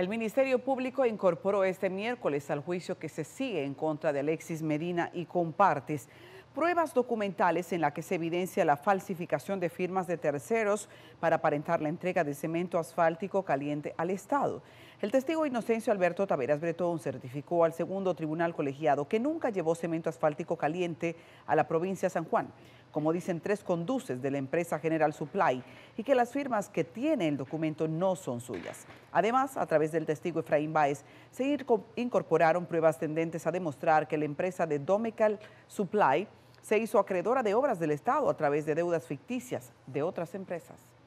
El Ministerio Público incorporó este miércoles al juicio que se sigue en contra de Alexis Medina y compartes pruebas documentales en las que se evidencia la falsificación de firmas de terceros para aparentar la entrega de cemento asfáltico caliente al Estado. El testigo Inocencio Alberto Taveras Bretón certificó al segundo tribunal colegiado que nunca llevó cemento asfáltico caliente a la provincia de San Juan como dicen tres conduces de la empresa General Supply, y que las firmas que tiene el documento no son suyas. Además, a través del testigo Efraín Báez, se incorporaron pruebas tendentes a demostrar que la empresa de Domical Supply se hizo acreedora de obras del Estado a través de deudas ficticias de otras empresas.